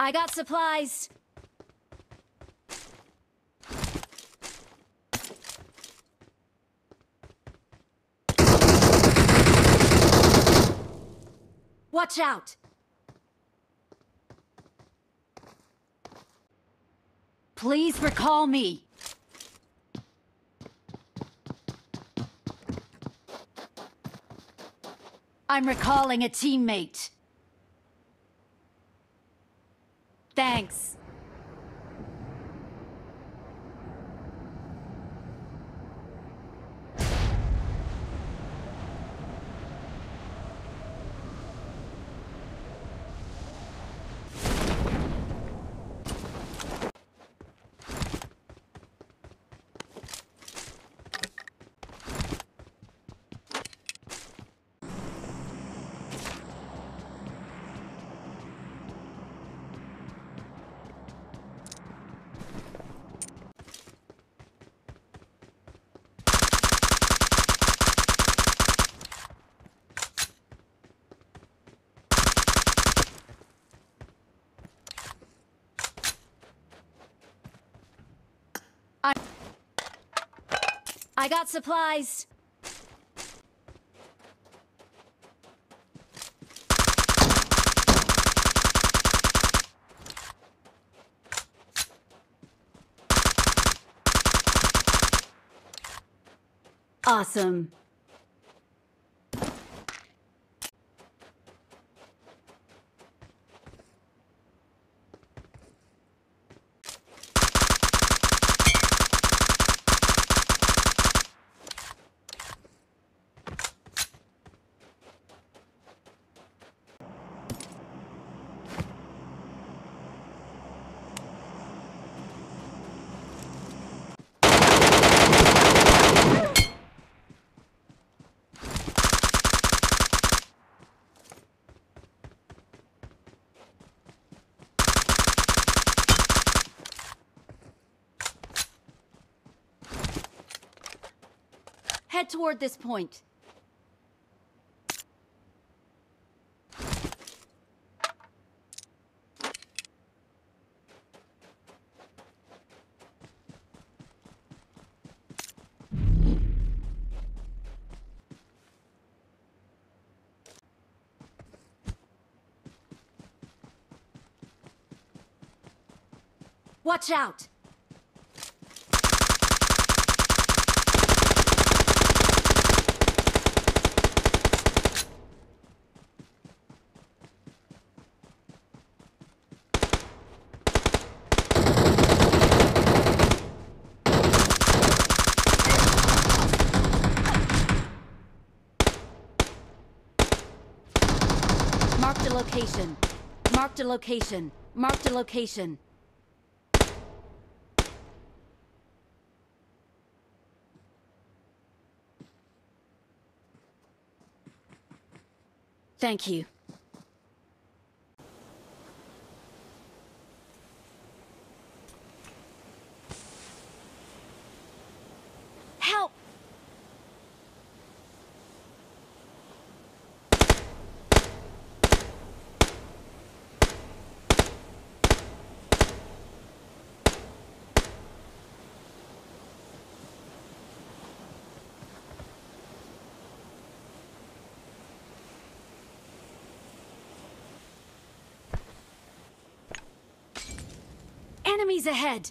I got supplies. Watch out! Please recall me. I'm recalling a teammate. Thanks. I got supplies. Awesome. Head toward this point. Watch out! Marked a location. Marked a location. Marked a location. Thank you. Enemies ahead!